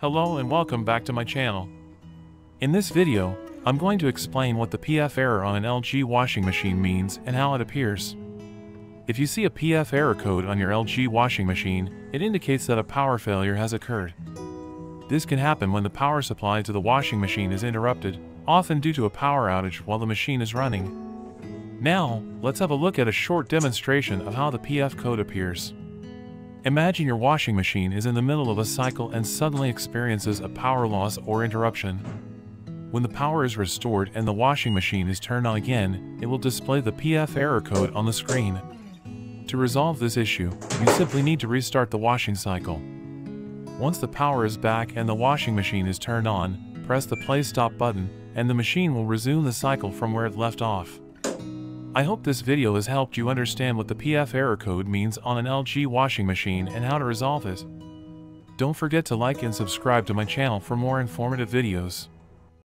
Hello and welcome back to my channel. In this video, I'm going to explain what the PF error on an LG washing machine means and how it appears. If you see a PF error code on your LG washing machine, it indicates that a power failure has occurred. This can happen when the power supply to the washing machine is interrupted, often due to a power outage while the machine is running. Now, let's have a look at a short demonstration of how the PF code appears. Imagine your washing machine is in the middle of a cycle and suddenly experiences a power loss or interruption. When the power is restored and the washing machine is turned on again, it will display the PF error code on the screen. To resolve this issue, you simply need to restart the washing cycle. Once the power is back and the washing machine is turned on, press the play stop button, and the machine will resume the cycle from where it left off. I hope this video has helped you understand what the PF error code means on an LG washing machine and how to resolve it. Don't forget to like and subscribe to my channel for more informative videos.